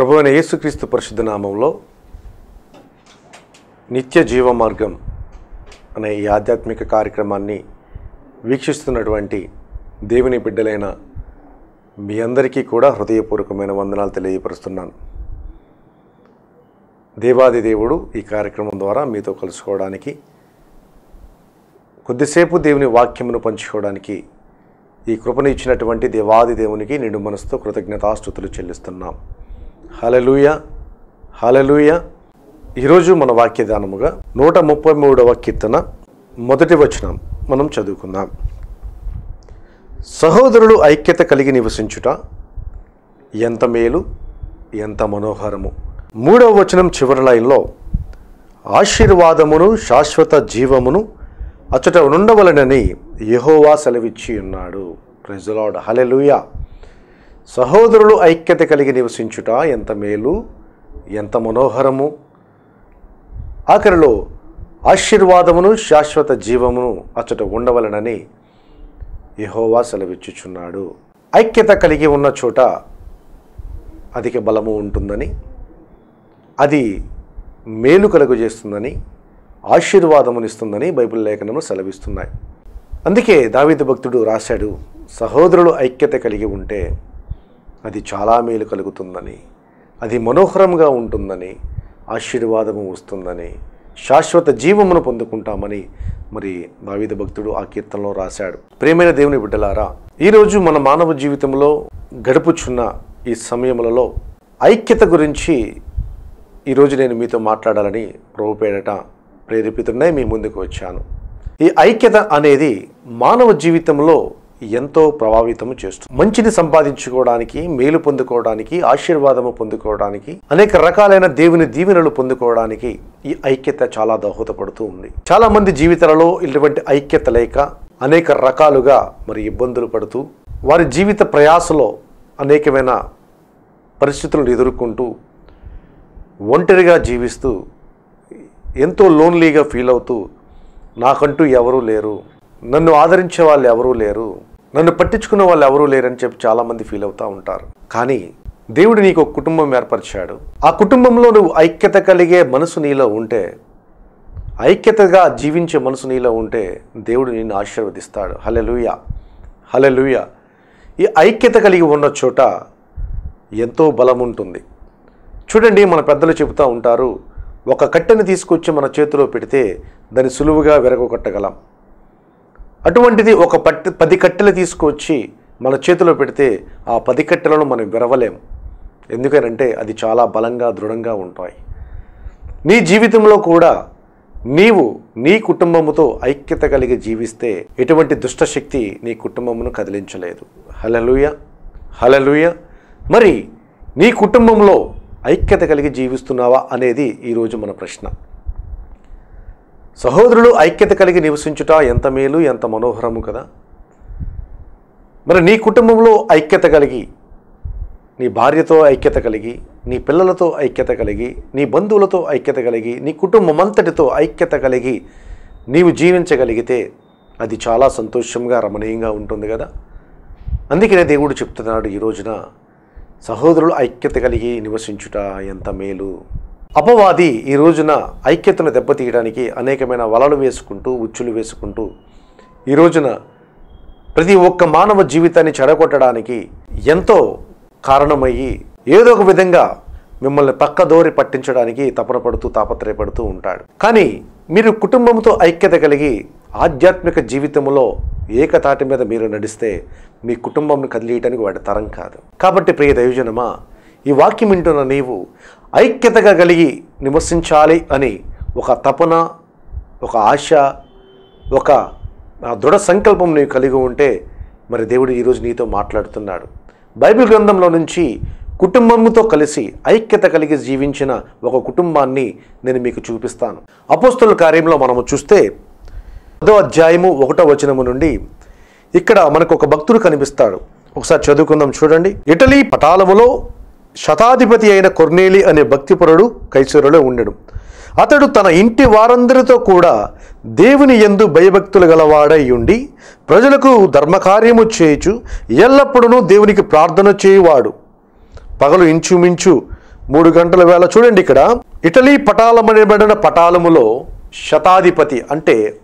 ప్రభు అయిన యేసుక్రీస్తు పరిశుద్ధ నామంలో నిత్య జీవ మార్గం అనే ఈ ఆధ్యాత్మిక కార్యక్రమాన్ని వీక్షిస్తున్నటువంటి దేవుని బిడ్డలైన మీ అందరికీ కూడా హృదయపూర్వకమైన వందనాలు తెలియపరుస్తున్నాను. దేవాది దేవుడు ఈ కార్యక్రమం ద్వారా మీతో కలుసుకోవడానికి కొద్దిసేపు దేవుని వాక్యమును పంచుకోవడానికి ఈ కృపను ఇచ్చినటువంటి దేవాది దేవునికి నిండు మనసుతో కృతజ్ఞతాస్థుతులు చెల్లిస్తున్నాం. హలలుయ హలలుయ ఈరోజు మన వాక్యదానముగా నూట ముప్పై మూడవ కీర్తన మొదటి వచనం మనం చదువుకుందాం. సహోదరులు ఐక్యత కలిగి నివసించుట ఎంత మేలు ఎంత మనోహరము. మూడవ వచనం చివరి లైన్లో ఆశీర్వాదమును శాశ్వత జీవమును అచ్చట ఉండవలనని యెహోవా సెలవిచ్చి ఉన్నాడు. ప్రజలాడ్ హలెలుయా సహోదరులు ఐక్యత కలిగి నివసించుట ఎంత మేలు ఎంత మనోహరము. ఆఖరిలో ఆశీర్వాదమును శాశ్వత జీవమును అచ్చట ఉండవలనని యహోవా సెలవిచ్చుచున్నాడు. ఐక్యత కలిగి ఉన్న చోట అధిక బలము ఉంటుందని అది మేలు కలుగజేస్తుందని ఆశీర్వాదమునిస్తుందని బైబిల్ లేఖనము సెలవిస్తున్నాయి. అందుకే దావీదు భక్తుడు రాశాడు సహోదరులు ఐక్యత కలిగి ఉంటే అది చాలా మేలు కలుగుతుందని అది మనోహరంగా ఉంటుందని ఆశీర్వాదము వస్తుందని శాశ్వత జీవమును పొందుకుంటామని మరి దావిద భక్తుడు ఆ కీర్తనలో రాశాడు. ప్రేమైన దేవుని బిడ్డలారా ఈరోజు మన మానవ జీవితంలో గడుపుచున్న ఈ సమయములలో ఐక్యత గురించి ఈరోజు నేను మీతో మాట్లాడాలని ప్రభు పేరట మీ ముందుకు వచ్చాను. ఈ ఐక్యత అనేది మానవ జీవితంలో ఎంతో ప్రభావితము చేస్తుంది. మంచిని సంపాదించుకోవడానికి మేలు పొందుకోవడానికి ఆశీర్వాదము పొందుకోవడానికి అనేక రకాలైన దేవుని దీవెనలు పొందుకోవడానికి ఈ ఐక్యత చాలా దోహదపడుతూ ఉంది. చాలా మంది జీవితాలలో ఇటువంటి ఐక్యత లేక అనేక రకాలుగా మరి ఇబ్బందులు పడుతూ వారి జీవిత ప్రయాసలో అనేకమైన పరిస్థితులను ఎదుర్కొంటూ ఒంటరిగా జీవిస్తూ ఎంతో లోన్లీగా ఫీల్ అవుతూ నాకంటూ ఎవరూ లేరు నన్ను ఆదరించే వాళ్ళు ఎవరూ లేరు నన్ను పట్టించుకున్న వాళ్ళు ఎవరూ లేరని చెప్పి చాలామంది ఫీల్ అవుతూ ఉంటారు. కానీ దేవుడు నీకు ఒక కుటుంబం ఏర్పరిచాడు. ఆ కుటుంబంలో నువ్వు ఐక్యత కలిగే మనసు నీలో ఉంటే ఐక్యతగా జీవించే మనసు నీలో ఉంటే దేవుడు నిన్ను ఆశీర్వదిస్తాడు. హలెలుయ హలెలుయ ఈ ఐక్యత కలిగి ఉన్న చోట ఎంతో బలం ఉంటుంది. చూడండి మన పెద్దలు చెబుతూ ఉంటారు ఒక కట్టెని తీసుకొచ్చి మన చేతిలో పెడితే దాన్ని సులువుగా విరగొట్టగలం అటువంటిది ఒక పట్టి పది కట్టెలు తీసుకొచ్చి మన చేతిలో పెడితే ఆ పది కట్టెలను మనం విరవలేం. ఎందుకనంటే అది చాలా బలంగా దృఢంగా ఉంటాయి. నీ జీవితంలో కూడా నీవు నీ కుటుంబముతో ఐక్యత కలిగి జీవిస్తే ఎటువంటి దుష్టశక్తి నీ కుటుంబమును కదిలించలేదు. హలలుయ హలలుయ మరి నీ కుటుంబంలో ఐక్యత కలిగి జీవిస్తున్నావా అనేది ఈరోజు మన ప్రశ్న. సహోదరులు ఐక్యత కలిగి నివసించుట ఎంత మేలు ఎంత మనోహరము కదా? మరి నీ కుటుంబంలో ఐక్యత కలిగి నీ భార్యతో ఐక్యత కలిగి నీ పిల్లలతో ఐక్యత కలిగి నీ బంధువులతో ఐక్యత కలిగి నీ కుటుంబం అంతటితో ఐక్యత కలిగి నీవు జీవించగలిగితే అది చాలా సంతోషంగా రమణీయంగా ఉంటుంది కదా? అందుకనే దేవుడు చెప్తున్నాడు ఈ రోజున సహోదరులు ఐక్యత కలిగి నివసించుట ఎంత మేలు. అపవాది ఈ రోజున ఐక్యతను దెబ్బతీయడానికి అనేకమైన వలలు వేసుకుంటూ ఉచ్చులు వేసుకుంటూ ఈ రోజున ప్రతి ఒక్క మానవ జీవితాన్ని చెడగొట్టడానికి ఎంతో కారణమయ్యి ఏదో ఒక విధంగా మిమ్మల్ని పక్కదోరి పట్టించడానికి తపన పడుతూ తాపత్రయపడుతూ ఉంటాడు. కానీ మీరు కుటుంబంతో ఐక్యత కలిగి ఆధ్యాత్మిక జీవితంలో ఏకతాటి మీద మీరు నడిస్తే మీ కుటుంబంను కదిలియటానికి వాడి తరం కాదు. కాబట్టి ప్రియ దైవజనమా ఈ వాక్యం వింటున్న నీవు ఐక్యతగా కలిగి నివసించాలి అని ఒక తపన ఒక ఆశ ఒక దృఢ సంకల్పం నీవు కలిగి ఉంటే మరి దేవుడు ఈరోజు నీతో మాట్లాడుతున్నాడు. బైబిల్ గ్రంథంలో నుంచి కుటుంబంతో కలిసి ఐక్యత కలిగి జీవించిన ఒక కుటుంబాన్ని నేను మీకు చూపిస్తాను. అపోస్తుల కార్యంలో మనము చూస్తే పదో అధ్యాయము ఒకటో వచనము నుండి ఇక్కడ మనకు ఒక భక్తుడు కనిపిస్తాడు. ఒకసారి చదువుకుందాం చూడండి. ఇటలీ పటాలములో శతాధిపతి అయిన కొర్నేలి అనే భక్తిపరుడు కైసరులో ఉండడు అతడు తన ఇంటి వారందరితో కూడా దేవుని యందు భయభక్తులు గలవాడై ఉండి ప్రజలకు ధర్మకార్యము చేయుచు ఎల్లప్పుడూ దేవునికి ప్రార్థన చేయువాడు. పగలు ఇంచుమించు మూడు గంటల వేళ చూడండి ఇక్కడ. ఇటలీ పటాలమనబడిన పటాలములో శతాధిపతి అంటే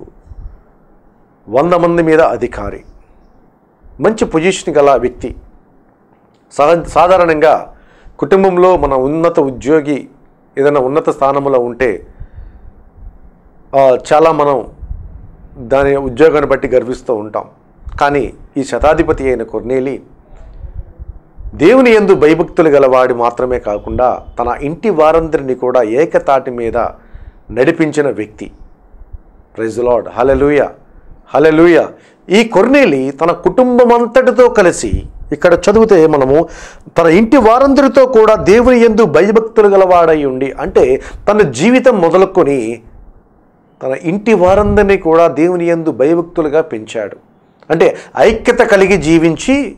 వంద మంది మీద అధికారి. మంచి పొజిషన్ గల వ్యక్తి. సాధారణంగా కుటుంబంలో మన ఉన్నత ఉద్యోగి ఏదైనా ఉన్నత స్థానంలో ఉంటే చాలా మనం దాని ఉద్యోగాన్ని బట్టి గర్విస్తూ ఉంటాం. కానీ ఈ శతాధిపతి అయిన కొర్నేలి దేవుని యందు భయభక్తులు గలవాడు మాత్రమే కాకుండా తన ఇంటి వారందరినీ కూడా ఏకతాటి మీద నడిపించిన వ్యక్తి. Praise lord. హలలుయ ఈ కొర్నేలి తన కుటుంబం అంతటితో కలిసి ఇక్కడ చదివితే మనము తన ఇంటి వారందరితో కూడా దేవుని యందు భయభక్తులు గలవాడై ఉండి అంటే తన జీవితం మొదలుకొని తన ఇంటి వారందరినీ కూడా దేవుని యందు భయభక్తులుగా పెంచాడు. అంటే ఐక్యత కలిగి జీవించి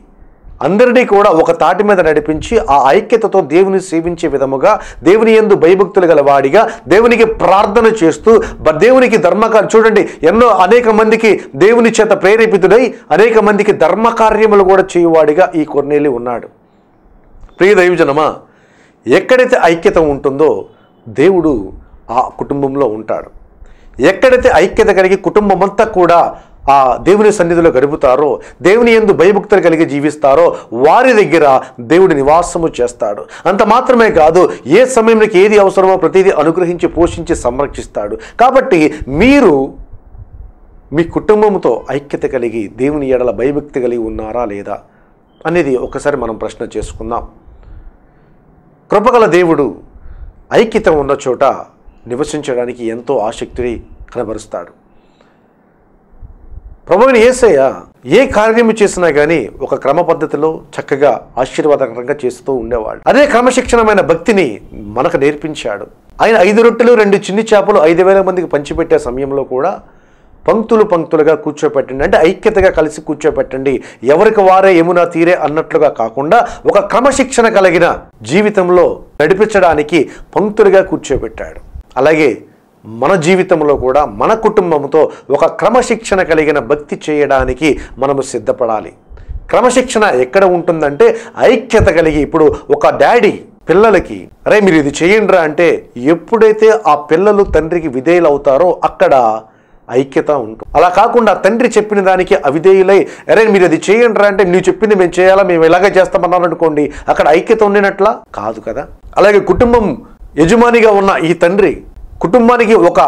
అందరినీ కూడా ఒక తాటి మీద నడిపించి ఆ ఐక్యతతో దేవుని సేవించే విధముగా దేవుని యందు భయభక్తులు గల వాడిగా దేవునికి ప్రార్థన చేస్తూ దేవునికి ధర్మకార్ చూడండి ఎన్నో అనేక మందికి దేవుని చేత ప్రేరేపితుడై అనేక మందికి ధర్మకార్యములు కూడా చేయువాడిగా ఈ కొర్నేలి ఉన్నాడు. ప్రియ దైవజనమా ఎక్కడైతే ఐక్యత ఉంటుందో దేవుడు ఆ కుటుంబంలో ఉంటాడు. ఎక్కడైతే ఐక్యత కలిగి కుటుంబం అంతా కూడా ఆ దేవుని సన్నిధిలో గడుపుతారో దేవుని ఎందు భయభక్తులు కలిగి జీవిస్తారో వారి దగ్గర దేవుడి నివాసము చేస్తాడు. అంత మాత్రమే కాదు ఏ సమయంలోకి ఏది అవసరమో ప్రతిదీ అనుగ్రహించి పోషించి సంరక్షిస్తాడు. కాబట్టి మీరు మీ కుటుంబంతో ఐక్యత కలిగి దేవుని ఎడల భయభక్తి కలిగి ఉన్నారా లేదా అనేది ఒకసారి మనం ప్రశ్న చేసుకుందాం. కృపగల దేవుడు ఐక్యత ఉన్న చోట నివసించడానికి ఎంతో ఆసక్తిని కనబరుస్తాడు. ప్రభువుని ఏసయ్య ఏ కార్యము చేసినా కానీ ఒక క్రమ పద్ధతిలో చక్కగా ఆశీర్వాదకరంగా చేస్తూ ఉండేవాడు. అదే క్రమశిక్షణమైన భక్తిని మనకు నేర్పించాడు. ఆయన ఐదు రొట్టెలు రెండు చిన్ని చేపలు ఐదు వేల మందికి పంచిపెట్టే సమయంలో కూడా పంక్తులు పంక్తులుగా కూర్చోపెట్టండి. అంటే ఐక్యతగా కలిసి కూర్చోపెట్టండి. ఎవరికి వారే యమునా తీరే అన్నట్లుగా కాకుండా ఒక క్రమశిక్షణ కలిగిన జీవితంలో నడిపించడానికి పంక్తులుగా కూర్చోబెట్టాడు అలాగే మన జీవితంలో కూడా మన కుటుంబంతో ఒక క్రమశిక్షణ కలిగిన భక్తి చేయడానికి మనము సిద్ధపడాలి. క్రమశిక్షణ ఎక్కడ ఉంటుందంటే ఐక్యత కలిగి ఇప్పుడు ఒక డాడీ పిల్లలకి అరే మీరు ఇది చేయండిరా అంటే ఎప్పుడైతే ఆ పిల్లలు తండ్రికి విధేయులు అవుతారో అక్కడ ఐక్యత ఉంటుంది. అలా కాకుండా తండ్రి చెప్పిన దానికి అవిధేయులై అరే మీరు అది చేయండిరా అంటే నువ్వు చెప్పింది మేము చేయాలా మేము ఇలాగే చేస్తామన్నారు అనుకోండి అక్కడ ఐక్యత ఉండినట్లా? కాదు కదా. అలాగే కుటుంబం యజమానిగా ఉన్న ఈ తండ్రి కుటుంబానికి ఒక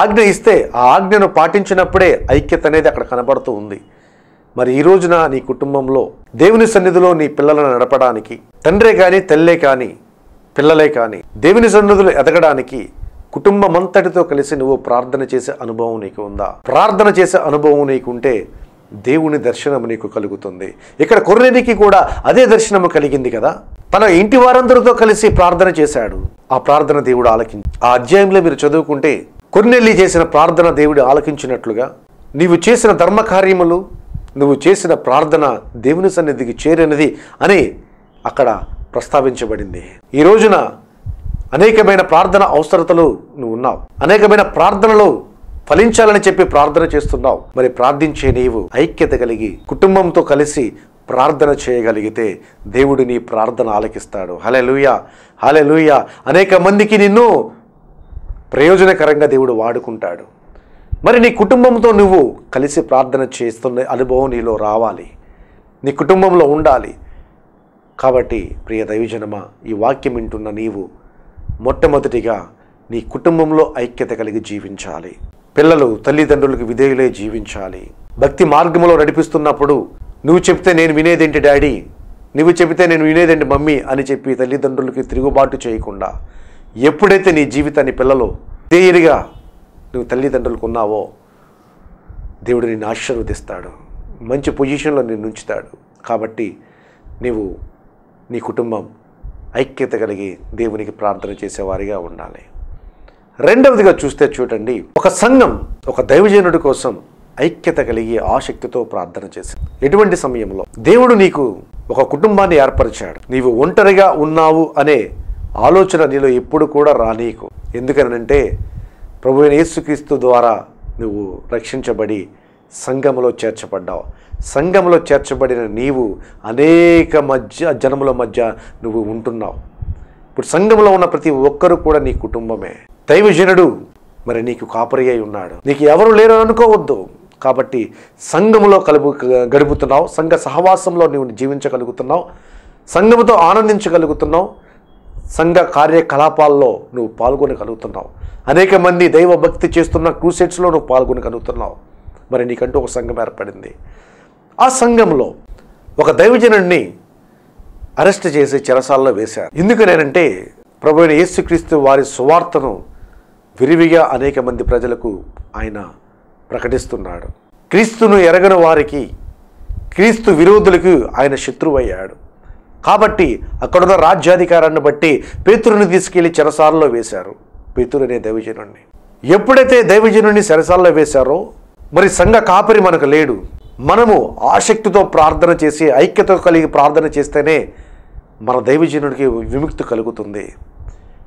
ఆజ్ఞ ఇస్తే ఆ ఆజ్ఞను పాటించినప్పుడే ఐక్యత అనేది అక్కడ కనబడుతూ ఉంది. మరి ఈ రోజున నీ కుటుంబంలో దేవుని సన్నిధిలో నీ పిల్లలను నడపడానికి తండ్రే కానీ తల్లే కానీ పిల్లలే కానీ దేవుని సన్నిధిలో ఎదగడానికి కుటుంబం అంతటితో కలిసి నువ్వు ప్రార్థన చేసే అనుభవం నీకు ఉందా? ప్రార్థన చేసే అనుభవం నీకుంటే దేవుని దర్శనం నీకు కలుగుతుంది. ఇక్కడ కొర్రెనికి కూడా అదే దర్శనము కలిగింది కదా? తన ఇంటి వారందరితో కలిసి ప్రార్థన చేశాడు. ఆ ప్రార్థన దేవుడు ఆలకించి. ఆ అధ్యాయంలో మీరు చదువుకుంటే కొన్నెల్లి చేసిన ప్రార్థన దేవుడు ఆలకించినట్లుగా నీవు చేసిన ధర్మ కార్యములు నువ్వు చేసిన ప్రార్థన దేవుని సన్నిధికి చేరినది అని అక్కడ ప్రస్తావించబడింది. ఈ రోజున అనేకమైన ప్రార్థన అవసరతలు నువ్వు ఉన్నావు. అనేకమైన ప్రార్థనలు ఫలించాలని చెప్పి ప్రార్థన చేస్తున్నావు. మరి ప్రార్థించే నీవు ఐక్యత కలిగి కుటుంబంతో కలిసి ప్రార్థన చేయగలిగితే దేవుడు నీ ప్రార్థన ఆలకిస్తాడు. హలే లూయ హలే లూయ అనేక మందికి నిన్ను ప్రయోజనకరంగా దేవుడు వాడుకుంటాడు. మరి నీ కుటుంబంతో నువ్వు కలిసి ప్రార్థన చేస్తున్న అనుభవం నీలో రావాలి. నీ కుటుంబంలో ఉండాలి. కాబట్టి ప్రియ దైవజనమా ఈ వాక్యం వింటున్న నీవు మొట్టమొదటిగా నీ కుటుంబంలో ఐక్యత కలిగి జీవించాలి. పిల్లలు తల్లిదండ్రులకు విధేయులే జీవించాలి. భక్తి మార్గంలో నడిపిస్తున్నప్పుడు నువ్వు చెప్తే నేను వినేదేంటి డాడీ? నువ్వు చెబితే నేను వినేదేంటి మమ్మీ? అని చెప్పి తల్లిదండ్రులకి తిరుగుబాటు చేయకుండా ఎప్పుడైతే నీ జీవితాన్ని పిల్లలు ధైర్యగా నువ్వు తల్లిదండ్రులకు ఉన్నావో దేవుడు నిన్ను ఆశీర్వదిస్తాడు. మంచి పొజిషన్లో నిన్ను ఉంచుతాడు. కాబట్టి నీవు నీ కుటుంబం ఐక్యత కలిగి దేవునికి ప్రార్థన చేసేవారిగా ఉండాలి. రెండవదిగా చూస్తే చూడండి ఒక సంఘం ఒక దైవజనుడి కోసం ఐక్యత కలిగి ఆసక్తితో ప్రార్థన చేసింది. ఎటువంటి సమయంలో? దేవుడు నీకు ఒక కుటుంబాన్ని ఏర్పరిచాడు. నీవు ఒంటరిగా ఉన్నావు అనే ఆలోచన నీలో ఎప్పుడు కూడా రానీకు. ఎందుకనంటే ప్రభు యేసుక్రీస్తు ద్వారా నువ్వు రక్షించబడి సంఘములో చేర్చబడ్డావు. సంఘములో చేర్చబడిన నీవు అనేక మధ్య జనముల మధ్య నువ్వు ఉంటున్నావు. ఇప్పుడు సంఘంలో ఉన్న ప్రతి ఒక్కరూ కూడా నీ కుటుంబమే. దైవజనుడు మరి నీకు కాపరి అయి ఉన్నాడు. నీకు ఎవరు లేరు అనుకోవద్దు. కాబట్టి సంఘములో కలుపు గడుపుతున్నావు సంఘ సహవాసంలో నీవు జీవించగలుగుతున్నావు సంఘముతో ఆనందించగలుగుతున్నావు సంఘ కార్యకలాపాల్లో నువ్వు పాల్గొనగలుగుతున్నావు. అనేక మంది దైవ భక్తి చేస్తున్న క్రూసెట్స్లో నువ్వు పాల్గొనగలుగుతున్నావు. మరి నీకంటూ ఒక సంఘం ఏర్పడింది. ఆ సంఘంలో ఒక దైవజనుడిని అరెస్ట్ చేసి చెరసాల్లో వేశారు. ఎందుకనేనంటే ప్రభు అయిన యేసుక్రీస్తు వారి సువార్తను విరివిగా అనేక మంది ప్రజలకు ఆయన ప్రకటిస్తున్నాడు. క్రీస్తును ఎరగని వారికి క్రీస్తు విరోధులకు ఆయన శత్రువయ్యాడు. కాబట్టి అక్కడున్న రాజ్యాధికారాన్ని బట్టి పేతురుని తీసుకెళ్ళి చెరసాలలో వేశారు. పేతురు అనే దైవజనుణ్ణి. ఎప్పుడైతే దైవజనుడిని చెరసాలలో వేశారో మరి సంఘ కాపరి మనకు లేడు. మనము ఆసక్తితో ప్రార్థన చేసి ఐక్యత కలిగి ప్రార్థన చేస్తేనే మన దైవజనుడికి విముక్తి కలుగుతుంది.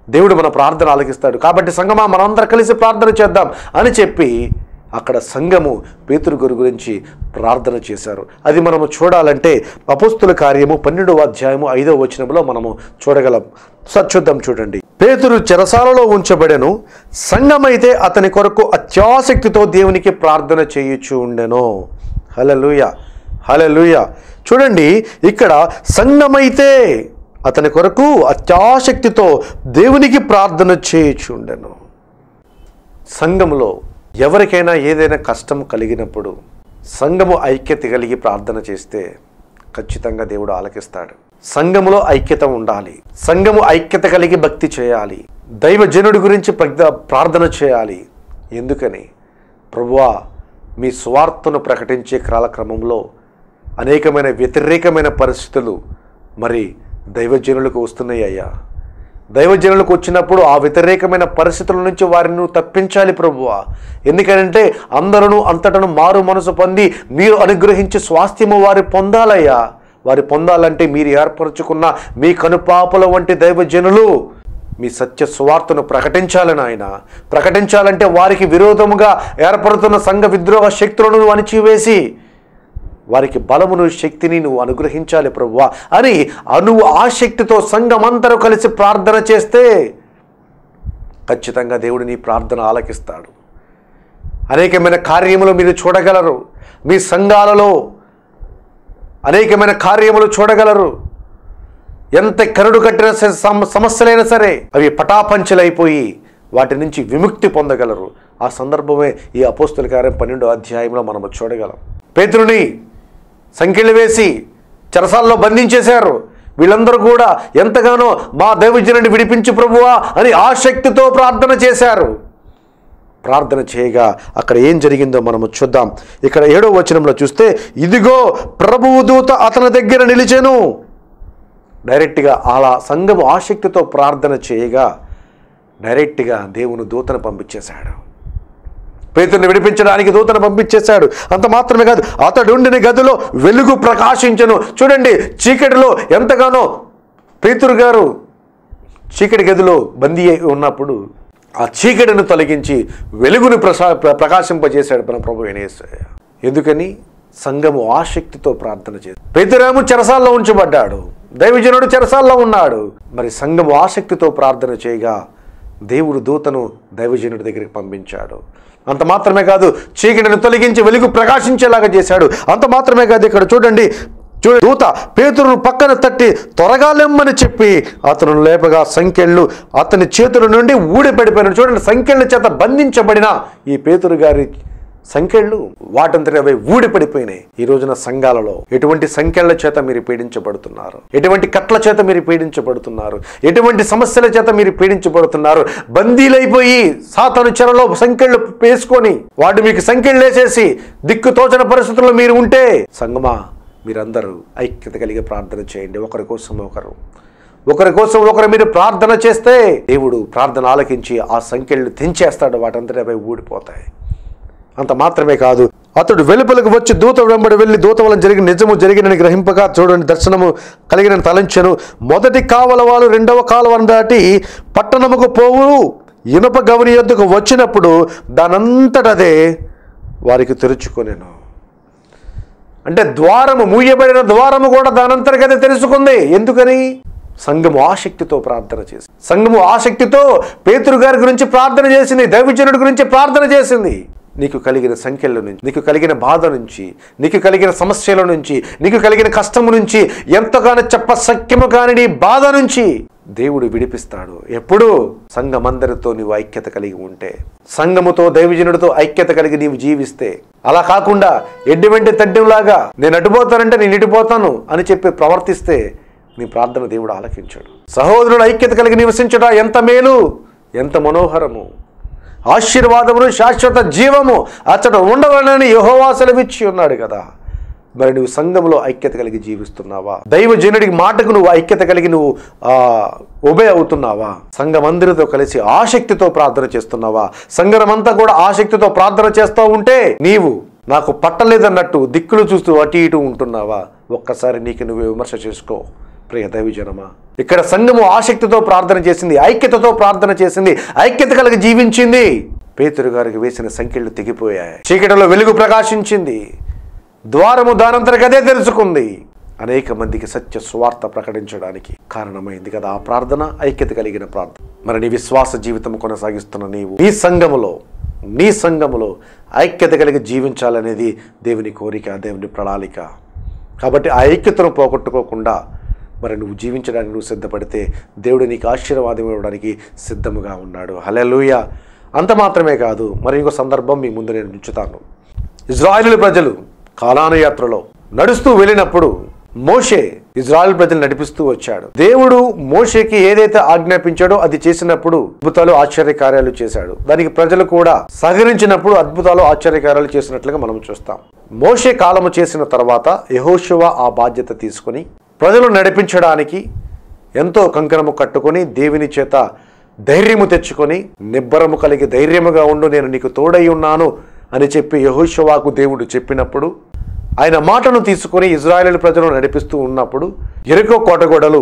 దేవుడు మన ప్రార్థన ఆలకిస్తాడు. కాబట్టి సంగమా మనందరం కలిసి ప్రార్థన చేద్దాం అని చెప్పి అక్కడ సంఘము పేతురు గురు గురించి ప్రార్థన చేశారు. అది మనము చూడాలంటే అపుస్తుల కార్యము పన్నెండవ అధ్యాయము ఐదవ వచనంలో మనము చూడగలం. సచ్చుద్దాం చూడండి. పేతురు చెరసాలలో ఉంచబడెను. సంఘమైతే అతని కొరకు అత్యాసక్తితో దేవునికి ప్రార్థన చేయుచు ఉండెను. హలలుయ హలలుయ చూడండి ఇక్కడ సంఘమైతే అతని కొరకు అత్యాసక్తితో దేవునికి ప్రార్థన చేయుచుండెను సంఘములో ఎవరికైనా ఏదైనా కష్టం కలిగినప్పుడు సంఘము ఐక్యత కలిగి ప్రార్థన చేస్తే ఖచ్చితంగా దేవుడు ఆలకిస్తాడు. సంఘములో ఐక్యత ఉండాలి. సంఘము ఐక్యత కలిగి భక్తి చేయాలి. దైవజనుడి గురించి ప్రజ్ఞ- ప్రార్థన చేయాలి. ఎందుకని? ప్రభువా మీ స్వార్థను ప్రకటించే కాలక్రమంలో అనేకమైన వ్యతిరేకమైన పరిస్థితులు మరి దైవజనులకు వస్తున్నాయి అయ్యా. దైవజనులకు వచ్చినప్పుడు ఆ వ్యతిరేకమైన పరిస్థితుల నుంచి వారిని తప్పించాలి ప్రభువ. ఎందుకంటే అందరూ అంతటను మారు మనసు పొంది మీరు అనుగ్రహించి స్వాస్థ్యము వారి పొందాలయ్యా. వారి పొందాలంటే మీరు ఏర్పరచుకున్న మీ కనుపాపల వంటి దైవజనులు మీ సత్య సువార్తను ప్రకటించాలని ఆయన ప్రకటించాలంటే వారికి విరోధముగా ఏర్పడుతున్న సంఘ విద్రోహ శక్తులను అణిచివేసి వారికి బలమును శక్తిని నువ్వు అనుగ్రహించాలి ప్రభువా అని అనువు ఆ శక్తితో సంఘమంతరూ కలిసి ప్రార్థన చేస్తే ఖచ్చితంగా దేవుడు నీ ప్రార్థన ఆలకిస్తాడు. అనేకమైన కార్యములు మీరు చూడగలరు. మీ సంఘాలలో అనేకమైన కార్యములు చూడగలరు. ఎంత కరుడు కట్టిన సమ- సమస్యలైనా సరే అవి పటాపంచలైపోయి వాటి నుంచి విముక్తి పొందగలరు. ఆ సందర్భమే ఈ అపోస్తుల కార్యం పన్నెండో అధ్యాయంలో మనము చూడగలం. పేతుని సంఖ్యలు వేసి చెరసాల్లో బంధించేశారు. వీళ్ళందరూ కూడా ఎంతగానో మా దైవజనుని విడిపించు ప్రభువా అని ఆసక్తితో ప్రార్థన చేశారు. ప్రార్థన చేయగా అక్కడ ఏం జరిగిందో మనము చూద్దాం. ఇక్కడ ఏడో వచనంలో చూస్తే ఇదిగో ప్రభువు దూత అతని దగ్గర నిలిచెను. డైరెక్ట్గా అలా సంఘము ఆసక్తితో ప్రార్థన చేయగా డైరెక్ట్గా దేవుని దూతను పంపించేశాడు. పేతుని విడిపించడానికి దూతను పంపించేశాడు. అంత మాత్రమే కాదు అతడు ఉండిన గదిలో వెలుగు ప్రకాశించను. చూడండి చీకటిలో ఎంతగానో పేతురు గారు చీకటి గదిలో బందీ అయి ఉన్నప్పుడు ఆ చీకటిని తొలగించి వెలుగును ప్రసా ప్రకాశింపజేశాడు మన ప్రభు అయిన ఎందుకని? సంఘము ఆసక్తితో ప్రార్థన చేసి. పేతురాము చెరసాల్లో ఉంచబడ్డాడు. దైవజనుడు చెరసాల్లో ఉన్నాడు. మరి సంఘము ఆసక్తితో ప్రార్థన చేయగా దేవుడు దూతను దైవజనుడి దగ్గరికి పంపించాడు. అంత మాత్రమే కాదు చీకటిని తొలగించి వెలుగు ప్రకాశించేలాగా చేశాడు. అంత మాత్రమే కాదు ఇక్కడ చూడండి చూడ దూత పేతురును పక్కన తట్టి త్వరగా లెమ్మని చెప్పి అతను లేపగా సంఖ్యలు అతని చేతుల నుండి ఊడిపడిపోయిన చూడండి సంఖ్యల చేత బంధించబడిన ఈ పేతురు గారి సంఖ్యలు వాటంతటి అవి ఊడిపడిపోయినాయి. ఈ రోజున సంఘాలలో ఎటువంటి సంఖ్యల చేత మీరు పీడించబడుతున్నారు? ఎటువంటి కట్ల చేత మీరు పీడించబడుతున్నారు? ఎటువంటి సమస్యల చేత మీరు పీడించబడుతున్నారు? బందీలైపోయి సాతను చెరలో సంఖ్యలు వేసుకొని వాడు మీకు సంఖ్యలు వేసేసి దిక్కు తోచని పరిస్థితుల్లో మీరు ఉంటే సంగమా మీరందరూ ఐక్యత కలిగి ప్రార్థన చేయండి. ఒకరి కోసం ఒకరు. ఒకరి కోసం ఒకరు మీరు ప్రార్థన చేస్తే దేవుడు ప్రార్థన ఆలకించి ఆ సంఖ్యలు తెంచేస్తాడు. వాటంతటి అవి ఊడిపోతాయి. అంత మాత్రమే కాదు. అతడు వెలుపలకు వచ్చి దూత వెంబడి వెళ్ళి దూత వలన జరిగిన నిజము జరిగినని గ్రహింపక చూడండి దర్శనము కలిగిన తలంచెను. మొదటి కావల వాళ్ళు రెండవ కాలువను దాటి పట్టణముకు పోవు. ఇనుప గవని యొద్దకు వచ్చినప్పుడు దానంతటదే వారికి తెరుచుకొనేను. అంటే ద్వారము మూయబడిన ద్వారము కూడా దానంతర్గత తెలుసుకుంది ఎందుకని? సంఘము ఆసక్తితో ప్రార్థన చేసి సంఘము ఆసక్తితో పేతురు గారి గురించి ప్రార్థన చేసింది దైవజనుడి గురించి ప్రార్థన చేసింది. నీకు కలిగిన సంఖ్యల నుంచి నీకు కలిగిన బాధ నుంచి నీకు కలిగిన సమస్యల నుంచి నీకు కలిగిన కష్టము నుంచి ఎంతగానో చెప్ప సఖ్యము కాని నీ బాధ నుంచి దేవుడు విడిపిస్తాడు. ఎప్పుడు? సంఘమందరితో నీవు ఐక్యత కలిగి ఉంటే సంఘముతో దైవజనుడితో ఐక్యత కలిగి నీవు జీవిస్తే అలా కాకుండా ఎడ్డి వెంటి తడ్డంలాగా నేను అడ్డుపోతానంటే నేను ఇటుపోతాను అని చెప్పి ప్రవర్తిస్తే నీ ప్రార్థన దేవుడు ఆలకించాడు. సహోదరుడు ఐక్యత కలిగి నివసించడా ఎంత మేలు ఎంత మనోహరము. ఆశీర్వాదమును శాశ్వత జీవము అతడు ఉండవలనని యహోవా సెలవిచ్చి ఉన్నాడు కదా. మరి నువ్వు సంఘంలో ఐక్యత కలిగి జీవిస్తున్నావా? దైవజనుడికి మాటకు నువ్వు ఐక్యత కలిగి నువ్వు ఆ అవుతున్నావా? సంఘమందరితో కలిసి ఆసక్తితో ప్రార్థన చేస్తున్నావా? సంఘమంతా కూడా ఆసక్తితో ప్రార్థన చేస్తూ ఉంటే నీవు నాకు పట్టలేదన్నట్టు దిక్కులు చూస్తూ అటు ఇటు ఉంటున్నావా? ఒక్కసారి నీకు నువ్వు విమర్శ చేసుకో. ప్రియ దైవజనమా ఇక్కడ సంఘము ఆసక్తితో ప్రార్థన చేసింది ఐక్యతతో ప్రార్థన చేసింది ఐక్యత కలిగి జీవించింది. పేతురు గారికి వేసిన సంఖ్యలు తెగిపోయాయి. చీకటిలో వెలుగు ప్రకాశించింది. ద్వారము దానంతరికి అదే తెరుచుకుంది. అనేక మందికి సత్య స్వార్థ ప్రకటించడానికి కారణమైంది కదా ఆ ప్రార్థన ఐక్యత కలిగిన ప్రార్థన. మరి నీ విశ్వాస జీవితం కొనసాగిస్తున్న నీవు నీ సంఘములో నీ సంఘములో ఐక్యత కలిగి జీవించాలనేది దేవుని కోరిక దేవుని ప్రణాళిక. కాబట్టి ఆ ఐక్యతను పోగొట్టుకోకుండా మరి నువ్వు జీవించడానికి నువ్వు సిద్ధపడితే దేవుడు నీకు ఆశీర్వాదం ఇవ్వడానికి సిద్ధముగా ఉన్నాడు. హలెలుయ అంత మాత్రమే కాదు మరి ఇంకో సందర్భం మీ ముందు నేను ఉంచుతాను. ఇజ్రాయిల్ ప్రజలు కాలానుయాత్రలో నడుస్తూ వెళ్ళినప్పుడు మోషే ఇజ్రాయల్ ప్రజలు నడిపిస్తూ వచ్చాడు. దేవుడు మోషేకి ఏదైతే ఆజ్ఞాపించాడో అది చేసినప్పుడు అద్భుతాలు ఆశ్చర్యకార్యాలు చేశాడు. దానికి ప్రజలు కూడా సహకరించినప్పుడు అద్భుతాలు ఆశ్చర్యకార్యాలు చేసినట్లుగా మనం చూస్తాం. మోషే కాలము చేసిన తర్వాత యహోశివ ఆ బాధ్యత తీసుకొని ప్రజలు నడిపించడానికి ఎంతో కంకణము కట్టుకొని దేవుని చేత ధైర్యము తెచ్చుకొని నిబ్బరము కలిగి ధైర్యముగా ఉండు నేను నీకు తోడై ఉన్నాను అని చెప్పి యహోషవాకు దేవుడు చెప్పినప్పుడు ఆయన మాటను తీసుకొని ఇజ్రాయేల్ ప్రజలు నడిపిస్తూ ఉన్నప్పుడు ఎరుకో కోటగోడలు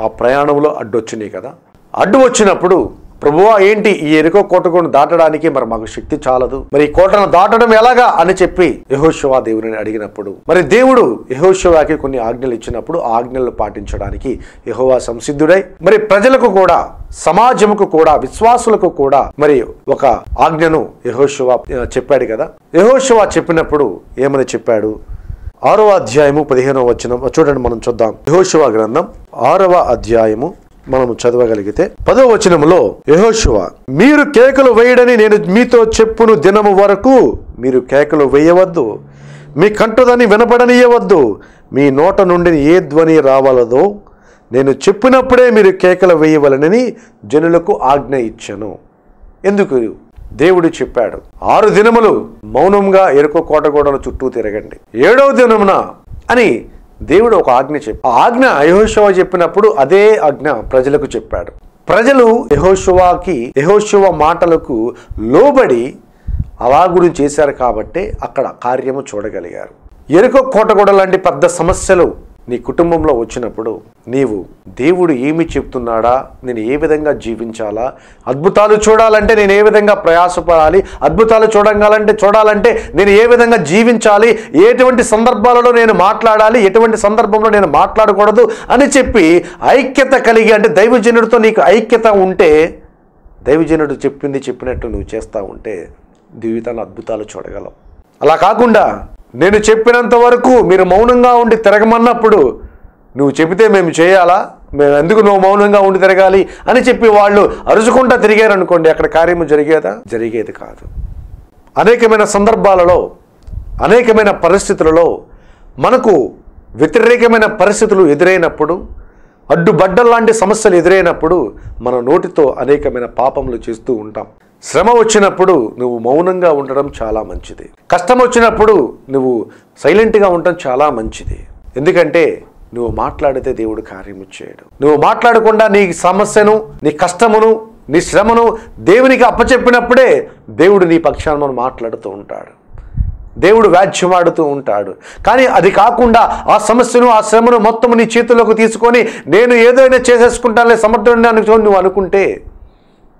ఆ ప్రయాణంలో అడ్డొచ్చినాయి కదా. అడ్డు వచ్చినప్పుడు ప్రభువా ఏంటి ఈ ఎరుకో కోటగోడను దాటడానికి మరి మాకు శక్తి చాలదు? మరి ఈ కోటను దాటడం ఎలాగా అని చెప్పి యహోశివా దేవుని అడిగినప్పుడు మరి దేవుడు యహోశివాకి కొన్ని ఆజ్ఞలు ఇచ్చినప్పుడు ఆ ఆజ్ఞలు పాటించడానికి యహోవా సంసిద్ధుడై మరి ప్రజలకు కూడా సమాజముకు కూడా విశ్వాసులకు కూడా మరి ఒక ఆజ్ఞను యహోశివా చెప్పాడు కదా? యహోశివా చెప్పినప్పుడు ఏమని చెప్పాడు? ఆరవ అధ్యాయము పదిహేనవ వచనం చూడండి మనం చూద్దాం. యహోశివా గ్రంథం ఆరవ అధ్యాయము మనము చదవగలిగితే పదో వచనములో యహోశివ మీరు కేకలు వేయడని నేను మీతో చెప్పును దినము వరకు మీరు కేకలు వేయవద్దు. మీ కంటుదని వినపడనియవద్దు. మీ నోట నుండి ఏ ధ్వని రావాలదో నేను చెప్పినప్పుడే మీరు కేకలు వేయవలనని జనులకు ఆజ్ఞ ఇచ్చాను. ఎందుకు? దేవుడు చెప్పాడు ఆరు దినములు మౌనంగా ఎరుక కోటగోడల చుట్టూ తిరగండి. ఏడవ దినమున అని దేవుడు ఒక ఆజ్ఞ చెప్పి ఆ ఆజ్ఞ యహోశవ చెప్పినప్పుడు అదే ఆజ్ఞ ప్రజలకు చెప్పాడు. ప్రజలు యహోశవాకి యహోశవ మాటలకు లోబడి అలాగుడు చేశారు కాబట్టే అక్కడ కార్యము చూడగలిగారు. ఎరుక కోటగూడ లాంటి పెద్ద సమస్యలు నీ కుటుంబంలో వచ్చినప్పుడు నీవు దేవుడు ఏమి చెప్తున్నాడా? నేను ఏ విధంగా జీవించాలా? అద్భుతాలు చూడాలంటే నేను ఏ విధంగా ప్రయాసపడాలి? అద్భుతాలు చూడాలంటే చూడాలంటే నేను ఏ విధంగా జీవించాలి? ఎటువంటి సందర్భాలలో నేను మాట్లాడాలి? ఎటువంటి సందర్భంలో నేను మాట్లాడకూడదు? అని చెప్పి ఐక్యత కలిగి అంటే దైవజనుడితో నీకు ఐక్యత ఉంటే దైవజనుడు చెప్పింది చెప్పినట్టు నువ్వు చేస్తూ ఉంటే జీవితాన్ని అద్భుతాలు చూడగలవు. అలా కాకుండా నేను చెప్పినంత వరకు మీరు మౌనంగా ఉండి తిరగమన్నప్పుడు నువ్వు చెబితే మేము చేయాలా? మేము ఎందుకు నువ్వు మౌనంగా ఉండి తిరగాలి అని చెప్పి వాళ్ళు అరుచుకుంటా తిరిగారు అనుకోండి అక్కడ కార్యము జరిగేదా? జరిగేది కాదు. అనేకమైన సందర్భాలలో అనేకమైన పరిస్థితులలో మనకు వ్యతిరేకమైన పరిస్థితులు ఎదురైనప్పుడు అడ్డుబడ్డల్లాంటి సమస్యలు ఎదురైనప్పుడు మన నోటితో అనేకమైన పాపములు చేస్తూ ఉంటాం. శ్రమ వచ్చినప్పుడు నువ్వు మౌనంగా ఉండడం చాలా మంచిది. కష్టం వచ్చినప్పుడు నువ్వు సైలెంట్గా ఉండడం చాలా మంచిది. ఎందుకంటే నువ్వు మాట్లాడితే దేవుడు కార్యము చేయడు. నువ్వు మాట్లాడకుండా నీ సమస్యను నీ కష్టమును నీ శ్రమను దేవునికి అప్పచెప్పినప్పుడే దేవుడు నీ పక్షాన మాట్లాడుతూ ఉంటాడు. దేవుడు వ్యాధ్యమాడుతూ ఉంటాడు. కానీ అది కాకుండా ఆ సమస్యను ఆ శ్రమను మొత్తం నీ చేతుల్లోకి తీసుకొని నేను ఏదైనా చేసేసుకుంటానే సమర్థుడిని అనుకో నువ్వు అనుకుంటే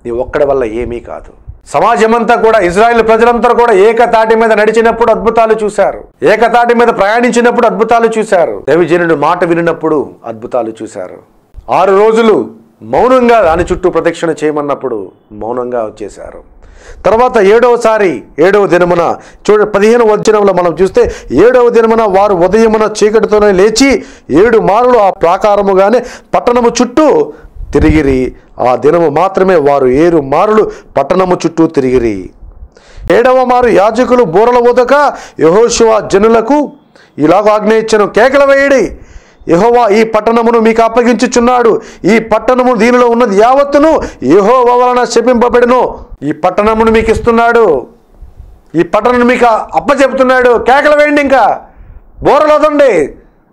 నీ ఒక్కడి వల్ల ఏమీ కాదు. సమాజమంతా కూడా ఇజ్రాయెల్ ప్రజలంతా కూడా ఏకతాటి మీద నడిచినప్పుడు అద్భుతాలు చూశారు. ఏకతాటి మీద ప్రయాణించినప్పుడు అద్భుతాలు చూశారు. దైవజనుడు మాట వినినప్పుడు అద్భుతాలు చూశారు. ఆరు రోజులు మౌనంగా దాని చుట్టూ ప్రదక్షిణ చేయమన్నప్పుడు మౌనంగా వచ్చేశారు. తర్వాత ఏడవసారి ఏడవ దినమున చూడ పదిహేను వచనంలో మనం చూస్తే ఏడవ దినమున వారు ఉదయమున చీకటితోనే లేచి ఏడు మారులు ఆ ప్రాకారముగానే పట్టణము చుట్టూ తిరిగిరి. ఆ దినము మాత్రమే వారు ఏరు మారులు పట్టణము చుట్టూ తిరిగిరి. ఏడవ మారు యాజకులు బూరల ఊదక యహోశివ జనులకు ఇలాగ ఆజ్ఞ ఇచ్చను కేకల వేయడి. యహోవా ఈ పట్టణమును మీకు అప్పగించుచున్నాడు. ఈ పట్టణము దీనిలో ఉన్నది యావత్తును యహోవా వలన శపింపబెడును. ఈ పట్టణమును మీకు ఇస్తున్నాడు. ఈ పట్టణం మీకు అప్పచెప్తున్నాడు కేకలు వేయండి ఇంకా. బోరలోదండి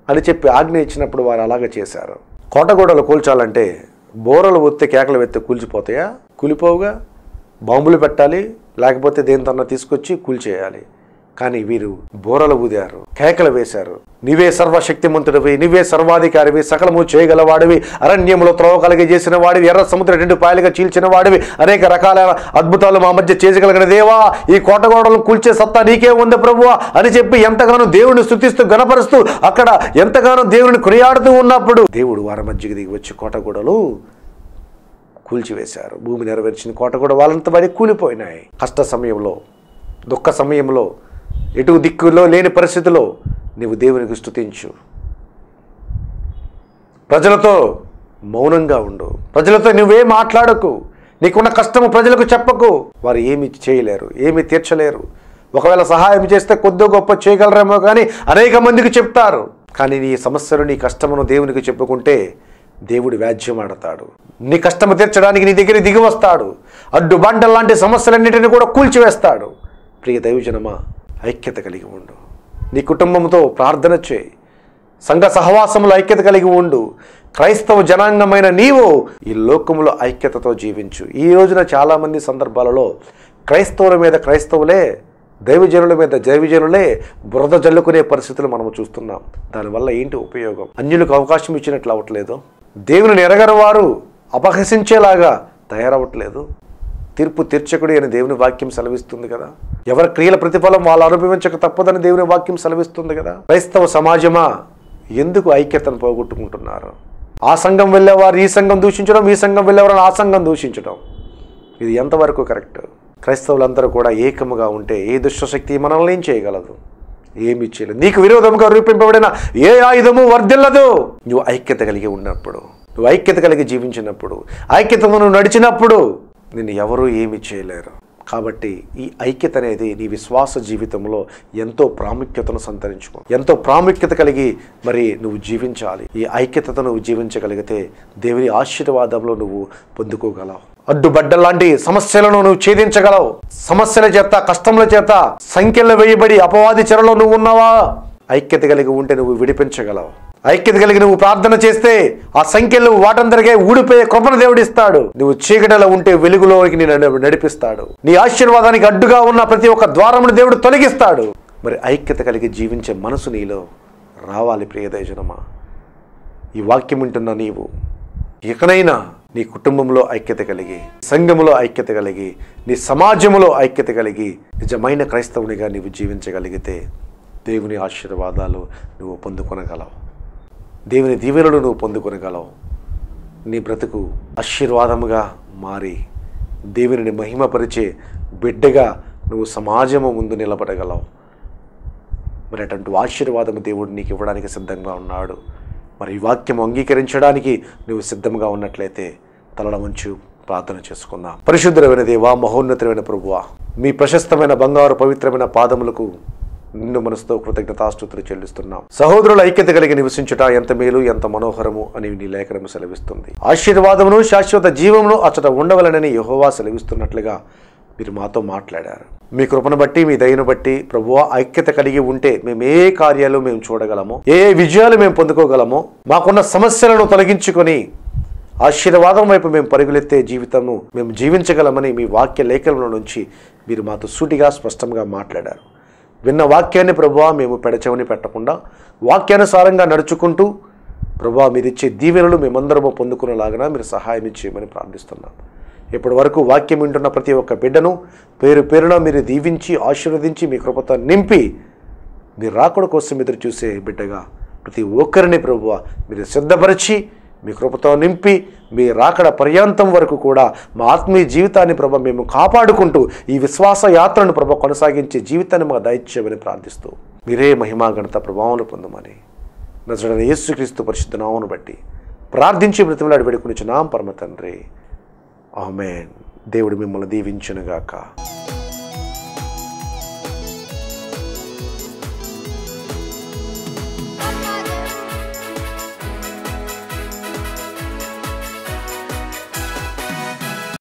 అని చెప్పి ఆజ్ఞ ఇచ్చినప్పుడు వారు అలాగే చేశారు. కోటగూడలు కూల్చాలంటే బోరలు ఒత్తే కేకలు వెత్తి కూల్చిపోతాయా? కూలిపోవుగా? బాంబులు పెట్టాలి లేకపోతే దేనితోన్నా తీసుకొచ్చి కూల్చేయాలి. కానీ వీరు బోరలు ఊదారు కేకలు వేశారు. నీవే సర్వశక్తిమంతుడివి నీవే సర్వాధికారివి సకలము చేయగలవాడివి అరణ్యములో త్రోవ కలిగి చేసిన వాడివి ఎర్ర సముద్ర రెండు పాయలుగా చీల్చిన వాడివి అనేక రకాల అద్భుతాలు మా మధ్య చేసగలిగిన దేవా ఈ కోటగోడలను కూల్చే సత్తా నీకే ఉంది ప్రభువా అని చెప్పి ఎంతగానో దేవుడిని స్థుతిస్తూ గణపరుస్తూ అక్కడ ఎంతగానో దేవుడిని కొనియాడుతూ ఉన్నప్పుడు దేవుడు వారి మధ్యకి దిగి వచ్చి కోటగోడలు కూల్చివేశారు. భూమి నెరవేర్చిన కోటగూడ వాళ్ళంతా వాళ్ళంత కూలిపోయినాయి. కష్ట సమయంలో దుఃఖ సమయంలో ఎటు దిక్కులో లేని పరిస్థితిలో నీవు దేవునికి స్థుతించు ప్రజలతో మౌనంగా ఉండు. ప్రజలతో నువ్వే మాట్లాడకు. నీకున్న కష్టము ప్రజలకు చెప్పకు. వారు ఏమి చేయలేరు ఏమి తీర్చలేరు. ఒకవేళ సహాయం చేస్తే కొద్దో గొప్ప చేయగలరేమో కానీ అనేక మందికి చెప్తారు. కానీ నీ సమస్యను నీ కష్టమును దేవునికి చెప్పుకుంటే దేవుడు వ్యాజ్యమాడతాడు నీ కష్టము తీర్చడానికి నీ దగ్గర దిగి వస్తాడు. అడ్డుబండల్ లాంటి సమస్యలన్నిటిని కూడా కూల్చివేస్తాడు. ప్రియ దైవజనమా ఐక్యత కలిగి ఉండు. నీ కుటుంబంతో ప్రార్థన చేయి. సంఘ సహవాసములో ఐక్యత కలిగి ఉండు. క్రైస్తవ జనాంగమైన నీవు ఈ లోకములో ఐక్యతతో జీవించు. ఈ రోజున చాలామంది సందర్భాలలో క్రైస్తవుల మీద క్రైస్తవులే దైవజనుల మీద దైవజనులే బురద జల్లుకునే పరిస్థితులు మనం చూస్తున్నాం. దానివల్ల ఏంటి ఉపయోగం? అన్యులకు అవకాశం ఇచ్చినట్లు అవ్వట్లేదు. దేవుని ఎరగని వారు అపహసించేలాగా తయారవ్వట్లేదు. తీర్పు తీర్చకుడి అని దేవుని వాక్యం సెలవిస్తుంది కదా? ఎవరి క్రియల ప్రతిఫలం వాళ్ళు అనుభవించక తప్పదని దేవుని వాక్యం సెలవిస్తుంది కదా? క్రైస్తవ సమాజమా? ఎందుకు ఐక్యతను పోగొట్టుకుంటున్నారు? ఆ సంఘం వెళ్ళేవారు ఈ సంఘం దూషించడం ఈ సంఘం వెళ్ళేవారు ఆ సంఘం దూషించడం. ఇది ఎంతవరకు కరెక్ట్? క్రైస్తవులందరూ కూడా ఏకముగా ఉంటే ఏ దుష్టశక్తి మనల్ని ఏం చేయగలదు? ఏమి చేయలేదు. నీకు విరోధముగా రూపింపబడిన ఏ ఆయుధము వర్ధిల్లదు? నువ్వు ఐక్యత కలిగి ఉన్నప్పుడు నువ్వు ఐక్యత కలిగి జీవించినప్పుడు ఐక్యతను నువ్వు నడిచినప్పుడు నిన్ను ఎవరూ ఏమి చేయలేరు. కాబట్టి ఈ ఐక్యత అనేది నీ విశ్వాస జీవితంలో ఎంతో ప్రాముఖ్యతను సంతరించుకో. ఎంతో ప్రాముఖ్యత కలిగి మరి నువ్వు జీవించాలి. ఈ ఐక్యతతో నువ్వు జీవించగలిగితే దేవుని ఆశీర్వాదంలో నువ్వు పొందుకోగలవు. అడ్డుబడ్డలాంటి సమస్యలను నువ్వు ఛేదించగలవు. సమస్యల చేత కష్టముల చేత సంఖ్యలు వేయబడి అపవాది చెరలో నువ్వు ఉన్నావా? ఐక్యత కలిగి ఉంటే నువ్వు విడిపించగలవు. ఐక్యత కలిగి నువ్వు ప్రార్థన చేస్తే ఆ సంఖ్యలు వాటందరికే ఊడిపోయే కృపణ దేవుడిస్తాడు నువ్వు చీకటిలో ఉంటే వెలుగులోకి నేను నడిపిస్తాడు. నీ ఆశీర్వాదానికి అడ్డుగా ఉన్న ప్రతి ఒక్క ద్వారమును దేవుడు తొలగిస్తాడు. మరి ఐక్యత కలిగి జీవించే మనసు నీలో రావాలి ప్రియదయజనమా ఈ వాక్యం వింటున్న నీవు ఇకనైనా నీ కుటుంబంలో ఐక్యత కలిగి సంఘములో ఐక్యత కలిగి నీ సమాజములో ఐక్యత కలిగి నిజమైన క్రైస్తవునిగా నీవు జీవించగలిగితే దేవుని ఆశీర్వాదాలు నువ్వు పొందుకొనగలవు. దేవుని దీవెనలు నువ్వు పొందుకొనగలవు. నీ బ్రతుకు ఆశీర్వాదముగా మారి దేవునిని మహిమపరిచే బిడ్డగా నువ్వు సమాజము ముందు నిలబడగలవు. మరి అటువంటి ఆశీర్వాదము దేవుడు నీకు ఇవ్వడానికి సిద్ధంగా ఉన్నాడు. మరి ఈ వాక్యం అంగీకరించడానికి నువ్వు సిద్ధంగా ఉన్నట్లయితే తలల మంచు ప్రార్థన చేసుకుందాం. పరిశుద్ధమైన దేవా మహోన్నతమైన ప్రభువా మీ ప్రశస్తమైన బంగారు పవిత్రమైన పాదములకు నిన్ను మనసుతో కృతజ్ఞతాస్తుతులు చెల్లిస్తున్నాం. సహోదరుల ఐక్యత కలిగి నివసించుట ఎంత మేలు ఎంత మనోహరము అని నీ లేఖనము సెలవిస్తుంది. ఆశీర్వాదమును శాశ్వత జీవమును అచ్చట ఉండవలనని యహోవా సెలవిస్తున్నట్లుగా మీరు మాతో మాట్లాడారు. మీ కృపను బట్టి మీ దయను బట్టి ప్రభువ ఐక్యత కలిగి ఉంటే మేము ఏ కార్యాలు మేము చూడగలమో ఏ ఏ విజయాలు మేము పొందుకోగలమో మాకున్న సమస్యలను తొలగించుకొని ఆశీర్వాదం వైపు మేము పరుగులెత్తే జీవితము మేము జీవించగలమని మీ వాక్య లేఖల నుంచి మీరు మాతో సూటిగా స్పష్టంగా మాట్లాడారు. విన్న వాక్యాన్ని ప్రభువా మేము పెడచెవని పెట్టకుండా వాక్యానుసారంగా నడుచుకుంటూ ప్రభువా మీరిచ్చే దీవెనలు మేమందరము పొందుకునేలాగా మీరు సహాయం చేయమని ప్రార్థిస్తున్నాం. ఇప్పటి వరకు వాక్యం వింటున్న ప్రతి ఒక్క బిడ్డను పేరు పేరున మీరు దీవించి ఆశీర్వదించి మీ కృపత నింపి మీరు రాకడ కోసం ఎదురు చూసే బిడ్డగా ప్రతి ఒక్కరిని ప్రభువ మీరు సిద్ధపరిచి మీ కృపతో నింపి మీ రాకడ పర్యాంతం వరకు కూడా మా ఆత్మీయ జీవితాన్ని ప్రభ మేము కాపాడుకుంటూ ఈ విశ్వాస యాత్రను ప్రభ కొనసాగించే జీవితాన్ని మా దయచేయమని ప్రార్థిస్తూ మీరే మహిమాగణత ప్రభావం పొందమని నజడని యేసుక్రీస్తు పరిశుద్ధ నామను బట్టి ప్రార్థించి మృతిమలాడి వేడుకుని నాం పరమ తండ్రి. ఆమెన్. దేవుడు మిమ్మల్ని దీవించునుగాక.